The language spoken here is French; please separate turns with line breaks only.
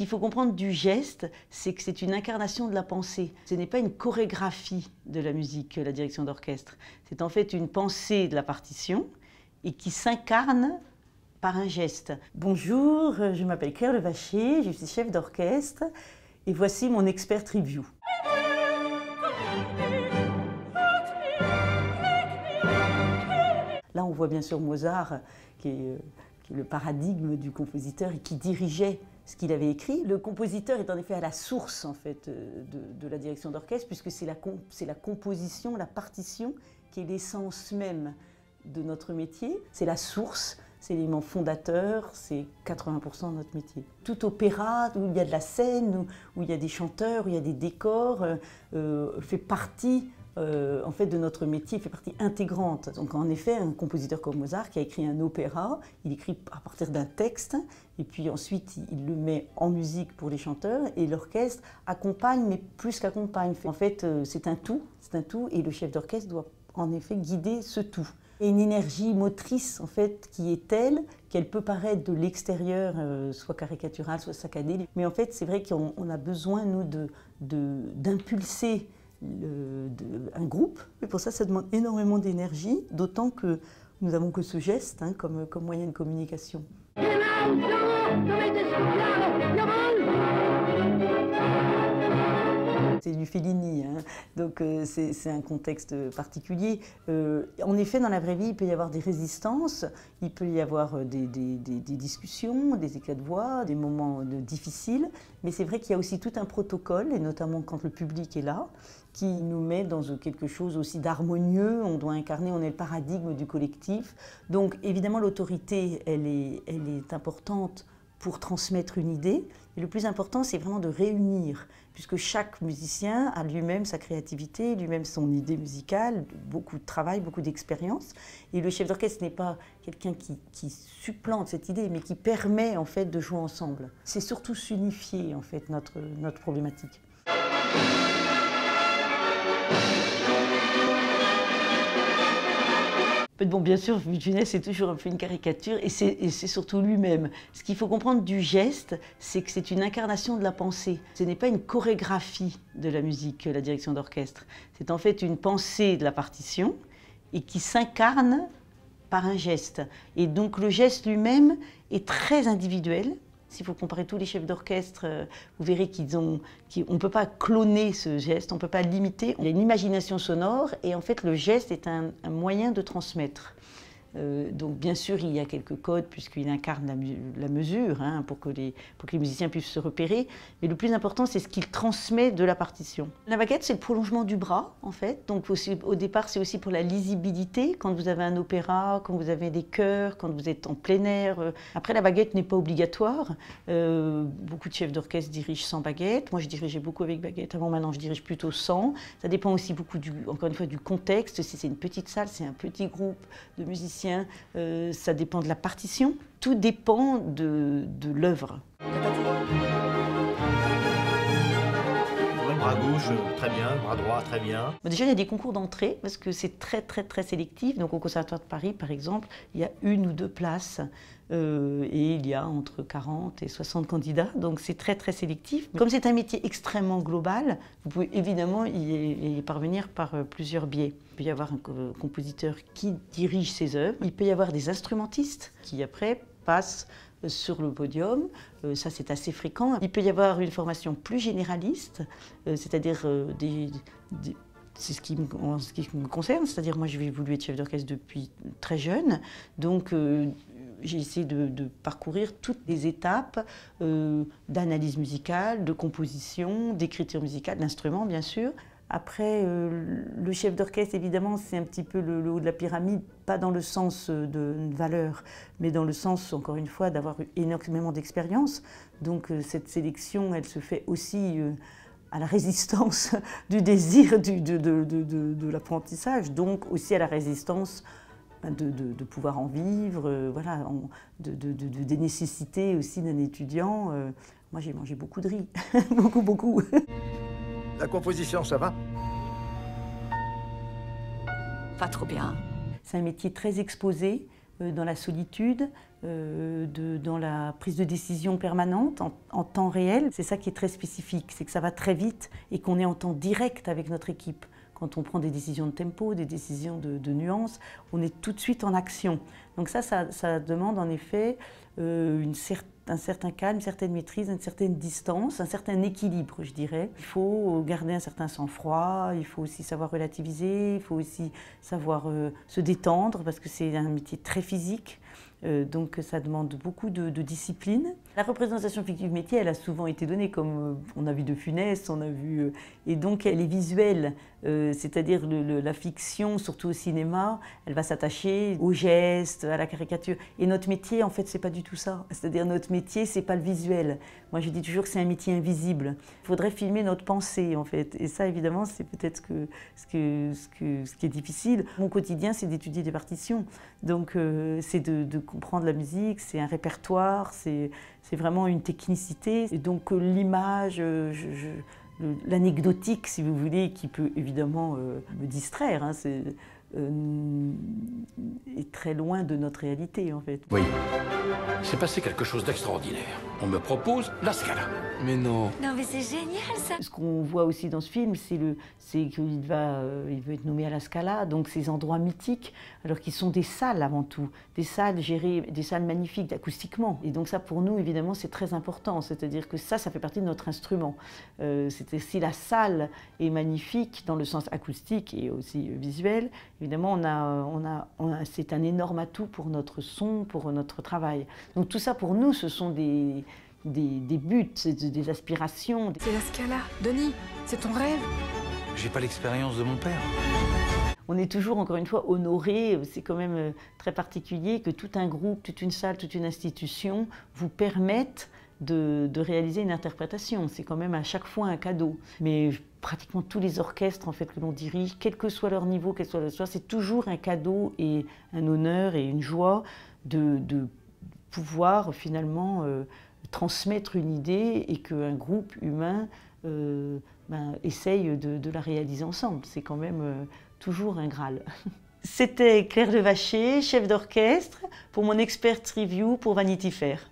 qu'il faut comprendre du geste, c'est que c'est une incarnation de la pensée. Ce n'est pas une chorégraphie de la musique, la direction d'orchestre. C'est en fait une pensée de la partition et qui s'incarne par un geste. Bonjour, je m'appelle Claire Levacher, je suis chef d'orchestre et voici mon expert review. Là, on voit bien sûr Mozart, euh, qui est le paradigme du compositeur et qui dirigeait ce qu'il avait écrit. Le compositeur est en effet à la source en fait euh, de, la direction d'orchestre, puisque c'est la, c'est la composition, la partition qui est l'essence même de notre métier. C'est la source, c'est l'élément fondateur, c'est 80% de notre métier. Tout opéra où il y a de la scène, où, il y a des chanteurs, où il y a des décors, euh, euh fait partie euh, en fait de notre métier, fait partie intégrante. Donc en effet, un compositeur comme Mozart qui a écrit un opéra, il écrit à partir d'un texte et puis ensuite il le met en musique pour les chanteurs et l'orchestre accompagne, mais plus qu'accompagne. En fait, euh, c'est un tout, c'est un tout et le chef d'orchestre doit en effet guider ce tout et une énergie motrice en fait qui est telle qu'elle peut paraître de l'extérieur euh, soit caricaturale, soit saccadée. Mais en fait, c'est vrai qu'on a besoin, nous, d'impulser de, un groupe. Et pour ça, ça demande énormément d'énergie, d'autant que nous n'avons que ce geste hein, comme, moyen de communication. C'est du Fellini, hein. donc euh, c'est un contexte particulier. Euh, en effet, dans la vraie vie, il peut y avoir des résistances, il peut y avoir euh, des, discussions, des éclats de voix, des moments difficiles, mais c'est vrai qu'il y a aussi tout un protocole, et notamment quand le public est là, qui nous met dans quelque chose aussi d'harmonieux. On doit incarner, on est le paradigme du collectif. Donc évidemment, l'autorité, elle est, importante pour transmettre une idée. Et le plus important, c'est vraiment de réunir, puisque chaque musicien a lui-même sa créativité, lui-même son idée musicale, beaucoup de travail, beaucoup d'expérience. Et le chef d'orchestre n'est pas quelqu'un qui, supplante cette idée, mais qui permet en fait de jouer ensemble. C'est surtout s'unifier en fait notre problématique. Bon, bien sûr, Funès c'est toujours un peu une caricature et c'est surtout lui-même. Ce qu'il faut comprendre du geste, c'est que c'est une incarnation de la pensée. Ce n'est pas une chorégraphie de la musique, la direction d'orchestre. C'est en fait une pensée de la partition et qui s'incarne par un geste. Et donc le geste lui-même est très individuel. S'il faut comparer tous les chefs d'orchestre, euh, vous verrez qu'ils ont, on ne peut pas cloner ce geste, on ne peut pas l'imiter. Il y a une imagination sonore et en fait le geste est un moyen de transmettre. Euh, donc bien sûr, il y a quelques codes puisqu'il incarne la, mesure hein, pour, que les, pour que les musiciens puissent se repérer. Mais le plus important, c'est ce qu'il transmet de la partition. La baguette, c'est le prolongement du bras, en fait. Donc au départ, c'est aussi pour la lisibilité. Quand vous avez un opéra, quand vous avez des chœurs, quand vous êtes en plein air. Euh. Après, la baguette n'est pas obligatoire. Euh, beaucoup de chefs d'orchestre dirigent sans baguette. Moi, je dirigeais beaucoup avec baguette. Avant, maintenant, je dirige plutôt sans. Ça dépend aussi beaucoup, du, encore une fois, du contexte. Si c'est une petite salle, c'est un petit groupe de musiciens euh, ça dépend de la partition, tout dépend de, de l'œuvre.
Bras gauche, très bien, bras droit, très bien.
Déjà, il y a des concours d'entrée parce que c'est très, très, très sélectif. Donc, au Conservatoire de Paris, par exemple, il y a une ou deux places euh, et il y a entre 40 et 60 candidats. Donc, c'est très, très sélectif. Comme c'est un métier extrêmement global, vous pouvez évidemment y, y parvenir par euh, plusieurs biais. Il peut y avoir un compositeur qui dirige ses œuvres. Il peut y avoir des instrumentistes qui, après, passent sur le podium. Euh, ça, c'est assez fréquent. Il peut y avoir une formation plus généraliste, euh, c'est-à-dire euh, des, c'est ce qui, me, concerne, c'est-à-dire moi, j'ai voulu être chef d'orchestre depuis très jeune, donc j'ai essayé de, parcourir toutes les étapes d'analyse musicale, de composition, d'écriture musicale, d'instruments bien sûr, après, euh, le chef d'orchestre, évidemment, c'est un petit peu le, haut de la pyramide, pas dans le sens euh, de valeur, mais dans le sens, encore une fois, d'avoir énormément d'expérience. Donc euh, cette sélection, elle se fait aussi à la résistance du désir de, l'apprentissage, donc aussi à la résistance ben, de, pouvoir en vivre, voilà, des nécessités aussi d'un étudiant. moi, j'ai mangé beaucoup de riz, beaucoup, beaucoup.
La composition, ça va
Pas trop bien.
C'est un métier très exposé. dans la solitude, dans la prise de décision permanente, en, temps réel. C'est ça qui est très spécifique, c'est que ça va très vite et qu'on est en temps direct avec notre équipe. Quand on prend des décisions de tempo, des décisions de, de nuances, on est tout de suite en action. Donc ça, ça, demande en effet une certaine un certain calme, une certaine maîtrise, une certaine distance, un certain équilibre, je dirais. Il faut garder un certain sang-froid, il faut aussi savoir relativiser, il faut aussi savoir euh, se détendre parce que c'est un métier très physique. Euh, donc ça demande beaucoup de, discipline. La représentation fictive métier, elle a souvent été donnée, comme euh, on a vu de Funès, on a vu, et donc elle est visuelle, c'est-à-dire la fiction, surtout au cinéma, elle va s'attacher aux gestes, à la caricature. Et notre métier, en fait, c'est pas du tout ça. C'est-à-dire notre métier, c'est pas le visuel. Moi, je dis toujours que c'est un métier invisible. Il faudrait filmer notre pensée, en fait. Et ça, évidemment, c'est peut-être ce qui est difficile. Mon quotidien, c'est d'étudier des partitions. Donc, euh, c'est de, comprendre la musique, c'est un répertoire, c'est vraiment une technicité. Et donc, euh, l'image, euh, l'anecdotique, si vous voulez, qui peut évidemment me distraire. Hein, euh, est très loin de notre réalité en fait.
Oui. C'est passé quelque chose d'extraordinaire. On me propose la Scala.
Mais non.
Non mais c'est génial ça.
Ce qu'on voit aussi dans ce film, c'est le, c'est qu'il va, euh, il veut être nommé à la Scala, donc ces endroits mythiques, alors qu'ils sont des salles avant tout, des salles gérées, des salles magnifiques acoustiquement. Et donc ça pour nous évidemment c'est très important, c'est-à-dire que ça, ça fait partie de notre instrument. Euh, c'est si la salle est magnifique dans le sens acoustique et aussi visuel, Évidemment, on a, on a, on a, c'est un énorme atout pour notre son, pour notre travail. Donc tout ça, pour nous, ce sont des, des, des buts, des aspirations.
C'est la Scala. Denis, c'est ton rêve?
J'ai pas l'expérience de mon père.
On est toujours, encore une fois, honoré. C'est quand même euh, très particulier que tout un groupe, toute une salle, toute une institution vous permettent de, réaliser une interprétation. C'est quand même à chaque fois un cadeau. Mais pratiquement tous les orchestres en fait, que l'on dirige, quel que soit leur niveau, quel que soit leur c'est toujours un cadeau et un honneur et une joie de, pouvoir finalement euh, transmettre une idée et qu'un groupe humain euh, ben, essaye de, la réaliser ensemble. C'est quand même euh, toujours un Graal. C'était Claire Levacher, chef d'orchestre, pour mon expert review pour Vanity Fair.